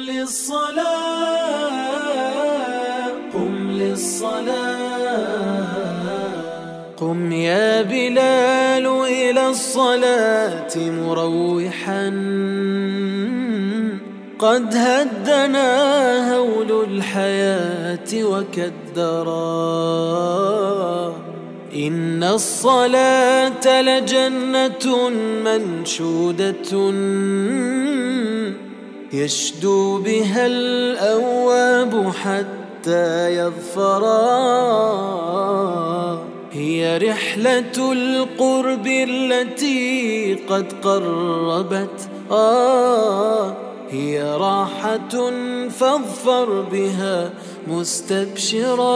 للصلاة قم للصلاة. قم يا بلال إلى الصلاة مروحا. قد هدنا هول الحياة وكدرا. إن الصلاة لجنة منشودة. يشدو بها الأواب حتى يظفرا. هي رحلة القرب التي قد قربت. آه هي راحة فاظفر بها مستبشرا.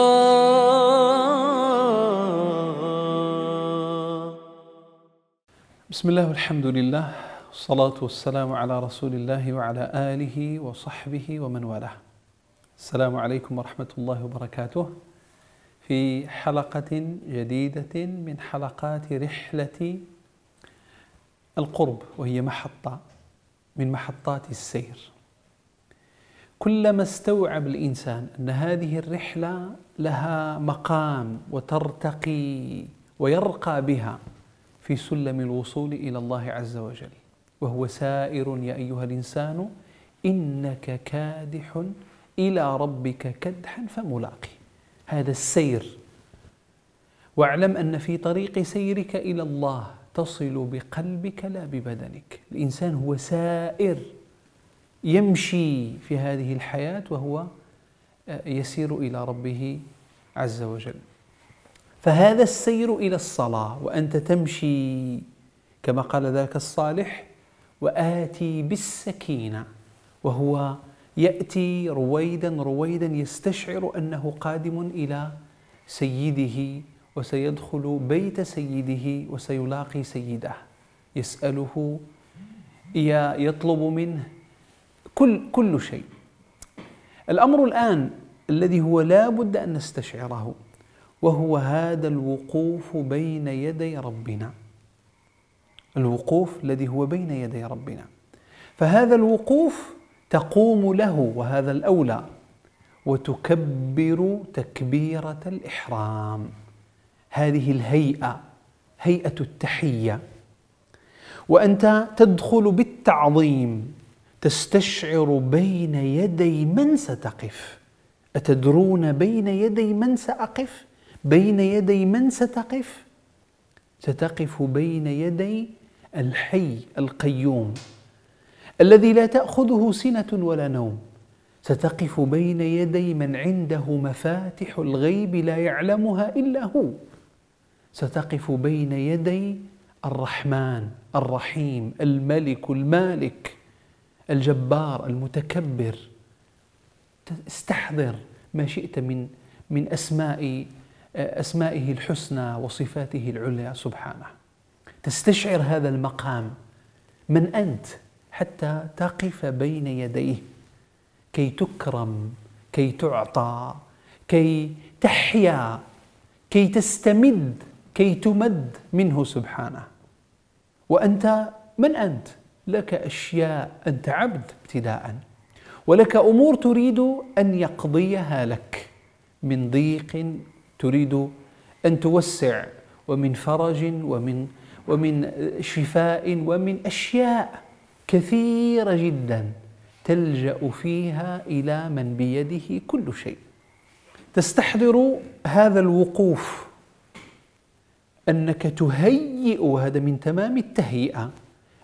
بسم الله والحمد لله. والصلاة والسلام على رسول الله وعلى آله وصحبه ومن والاه. السلام عليكم ورحمة الله وبركاته. في حلقة جديدة من حلقات رحلة القرب وهي محطة من محطات السير. كلما استوعب الإنسان أن هذه الرحلة لها مقام وترتقي ويرقى بها في سلم الوصول إلى الله عز وجل. وهو سائر يا أيها الإنسان إنك كادح إلى ربك كدحا فملاقي. هذا السير. واعلم أن في طريق سيرك إلى الله تصل بقلبك لا ببدنك. الإنسان هو سائر يمشي في هذه الحياة وهو يسير إلى ربه عز وجل. فهذا السير إلى الصلاة وأنت تمشي كما قال ذاك الصالح وآتي بالسكينة وهو يأتي رويدا رويدا يستشعر أنه قادم إلى سيده وسيدخل بيت سيده وسيلاقي سيده. يسأله يطلب منه كل كل شيء. الأمر الآن الذي هو لا بد أن نستشعره وهو هذا الوقوف بين يدي ربنا. الوقوف الذي هو بين يدي ربنا. فهذا الوقوف تقوم له وهذا الأولى وتكبر تكبيرة الإحرام. هذه الهيئة هيئة التحية. وأنت تدخل بالتعظيم تستشعر بين يدي من ستقف. أتدرون بين يدي من سأقف؟ بين يدي من ستقف؟ ستقف بين يدي الحي القيوم الذي لا تأخذه سنة ولا نوم ستقف بين يدي من عنده مفاتح الغيب لا يعلمها إلا هو. ستقف بين يدي الرحمن الرحيم الملك المالك الجبار المتكبر. استحضر ما شئت من من أسماء أسمائه الحسنى وصفاته العليا سبحانه. تستشعر هذا المقام من أنت حتى تقف بين يديه. كي تكرم كي تعطى كي تحيا كي تستمد كي تمد منه سبحانه. وأنت من أنت؟ لك أشياء أنت عبد ابتداء. ولك أمور تريد أن يقضيها لك. من ضيق تريد أن توسع ومن فرج ومن ومن شفاء ومن أشياء كثيرة جدا تلجأ فيها إلى من بيده كل شيء. تستحضر هذا الوقوف أنك تهيئ وهذا من تمام التهيئة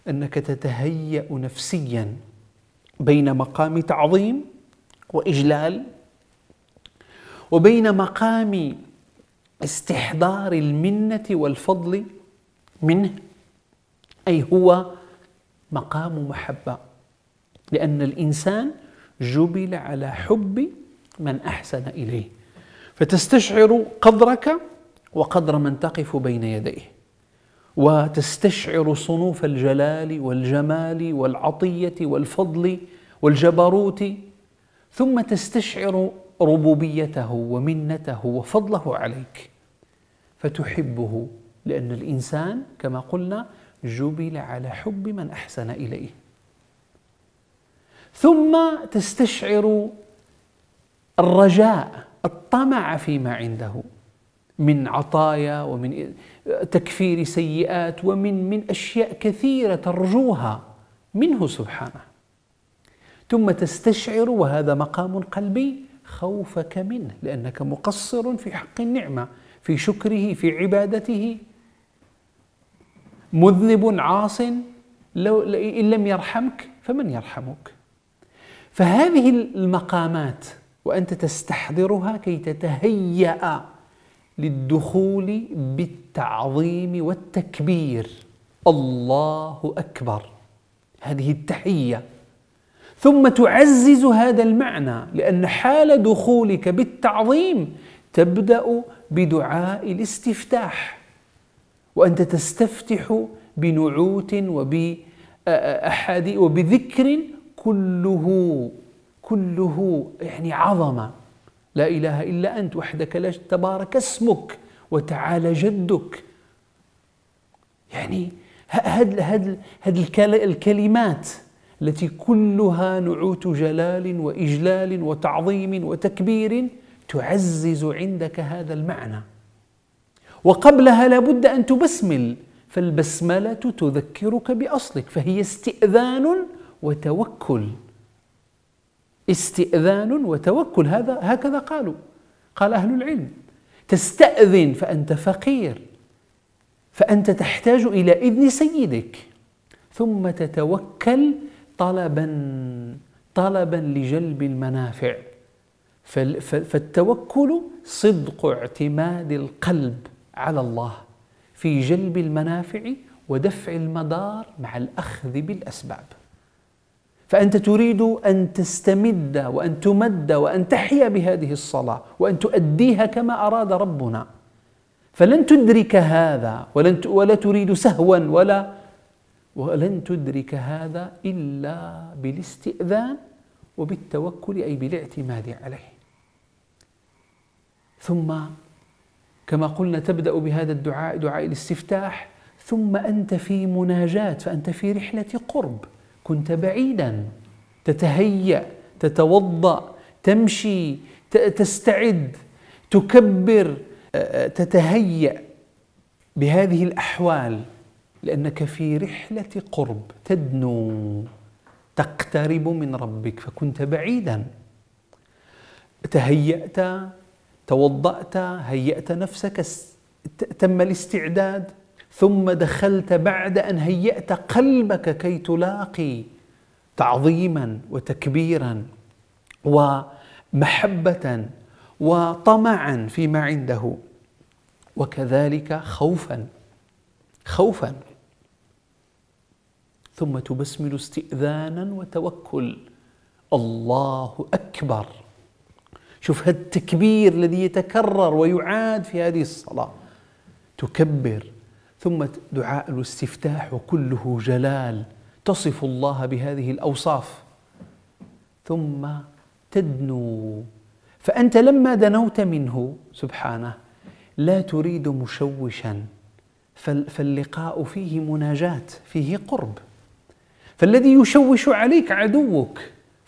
أنك تتهيأ نفسيا بين مقام تعظيم وإجلال وبين مقام استحضار المنة والفضل منه. أي هو مقام محبه لأن الإنسان جبل على حب من أحسن إليه. فتستشعر قدرك وقدر من تقف بين يديه. وتستشعر صنوف الجلال والجمال والعطية والفضل والجبروت. ثم تستشعر ربوبيته ومنته وفضله عليك. فتحبه لأن الإنسان كما قلنا جبل على حب من أحسن إليه. ثم تستشعر الرجاء الطمع فيما عنده من عطايا ومن تكفير سيئات ومن من أشياء كثيرة ترجوها منه سبحانه. ثم تستشعر وهذا مقام قلبي خوفك منه لأنك مقصر في حق النعمة في شكره في عبادته مذنب عاص لو إن لم يرحمك فمن يرحمك. فهذه المقامات وأنت تستحضرها كي تتهيأ للدخول بالتعظيم والتكبير. الله أكبر. هذه التحية. ثم تعزز هذا المعنى لأن حال دخولك بالتعظيم تبدأ بدعاء الاستفتاح. وأنت تستفتح بنعوت وبأحادي وبذكر كله كله يعني عظمة. لا إله إلا أنت وحدك لا تبارك اسمك وتعالى جدك. يعني هذه هذه الكلمات التي كلها نعوت جلال وإجلال وتعظيم وتكبير تعزز عندك هذا المعنى. وقبلها لابد أن تبسمل فالبسملة تذكرك بأصلك فهي استئذان وتوكل. استئذان وتوكل هذا هكذا قالوا. قال أهل العلم تستأذن فأنت فقير فأنت تحتاج إلى إذن سيدك ثم تتوكل طلبا طلبا لجلب المنافع. فالتوكل صدق اعتماد القلب. على الله في جلب المنافع ودفع المدار مع الأخذ بالأسباب. فأنت تريد أن تستمد وأن تمد وأن تحيا بهذه الصلاة وأن تؤديها كما أراد ربنا. فلن تدرك هذا ولن ولا تريد سهوا ولا ولن تدرك هذا إلا بالاستئذان وبالتوكل أي بالاعتماد عليه. ثم كما قلنا تبدأ بهذا الدعاء دعاء الاستفتاح ثم أنت في مناجاة فأنت في رحلة قرب. كنت بعيدا. تتهيأ تتوضأ تمشي تستعد تكبر تتهيأ بهذه الأحوال. لأنك في رحلة قرب تدنو تقترب من ربك فكنت بعيدا. تهيأت توضأت هيأت نفسك تم الاستعداد ثم دخلت بعد أن هيأت قلبك كي تلاقي تعظيما وتكبيرا ومحبة وطمعا فيما عنده. وكذلك خوفا خوفا. ثم تبسمل استئذانا وتوكل. الله أكبر. شوف هذا التكبير الذي يتكرر ويعاد في هذه الصلاة. تكبر ثم دعاء الاستفتاح وكله جلال تصف الله بهذه الأوصاف. ثم تدنو. فأنت لما دنوت منه سبحانه لا تريد مشوشا فاللقاء فيه مناجاة فيه قرب. فالذي يشوش عليك عدوك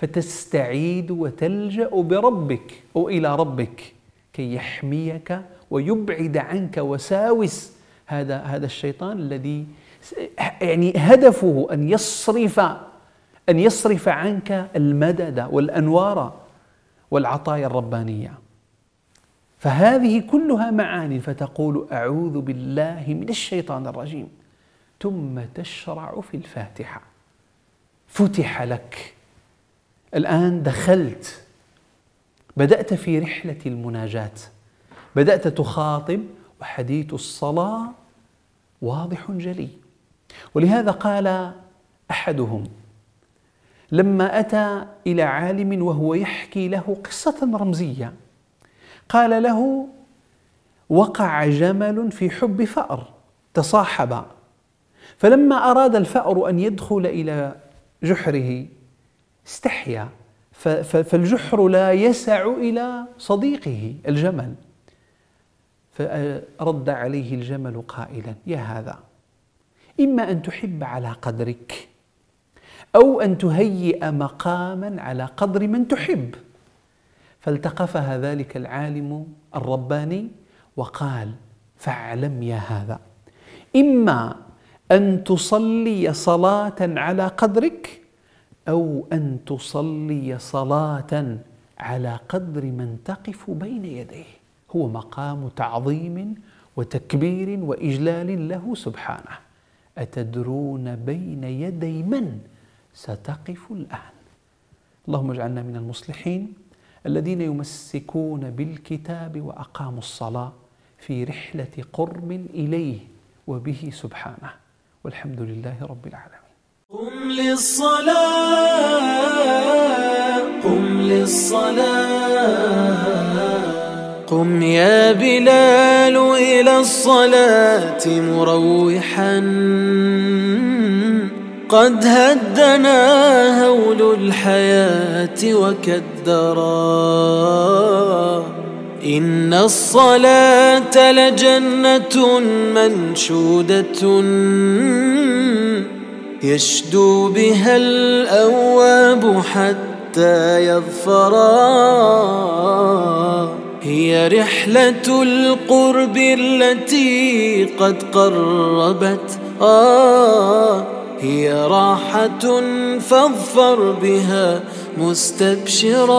فتستعيد وتلجأ بربك أو إلى ربك كي يحميك ويبعد عنك وساوس هذا هذا الشيطان الذي يعني هدفه أن يصرف أن يصرف عنك المدد والأنوار والعطايا الربانية. فهذه كلها معاني فتقول أعوذ بالله من الشيطان الرجيم. ثم تشرع في الفاتحة. فتح لك. الآن دخلت بدأت في رحلة المناجاة. بدأت تخاطب وحديث الصلاة واضح جلي. ولهذا قال أحدهم لما أتى إلى عالم وهو يحكي له قصة رمزية قال له وقع جمل في حب فأر تصاحبا فلما أراد الفأر أن يدخل إلى جحره استحيا. فالجحر لا يسع إلى صديقه الجمل. فرد عليه الجمل قائلا يا هذا إما أن تحب على قدرك أو أن تهيئ مقاما على قدر من تحب. فالتقفها ذلك العالم الرباني وقال فاعلم يا هذا إما أن تصلي صلاة على قدرك أو أن تصلي صلاة على قدر من تقف بين يديه. هو مقام تعظيم وتكبير وإجلال له سبحانه. أتدرون بين يدي من ستقف الآن؟ اللهم اجعلنا من المصلحين الذين يمسكون بالكتاب وأقاموا الصلاة في رحلة قرب إليه وبه سبحانه. والحمد لله رب العالمين. قم للصلاة قم للصلاة. قم يا بلال إلى الصلاة مروحا. قد هدنا هول الحياة وكدرا. إن الصلاة لجنة منشودة. يشدو بها الأواب حتى يظفرا. هي رحلة القرب التي قد قربت. آه هي راحة فاظفر بها مستبشرا.